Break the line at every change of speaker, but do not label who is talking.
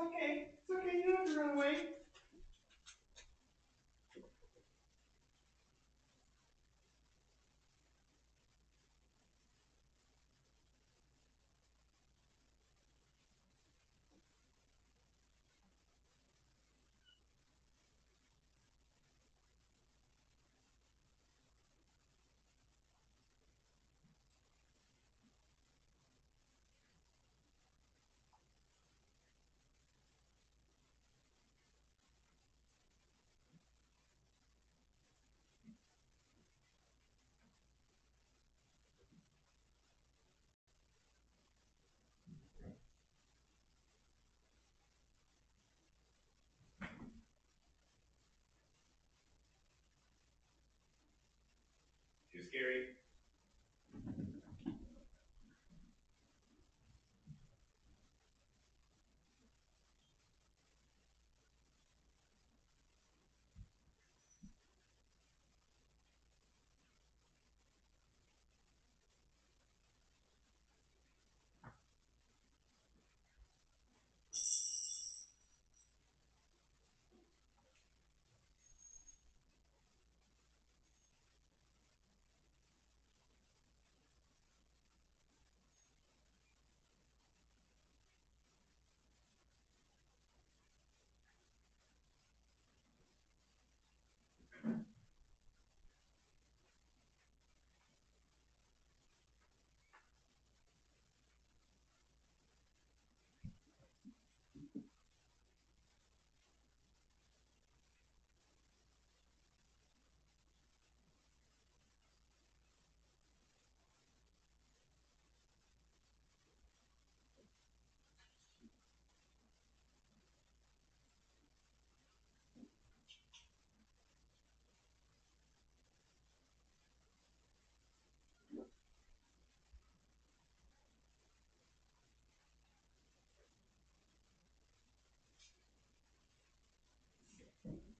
okay, it's okay, you don't have to run away.
Scary? person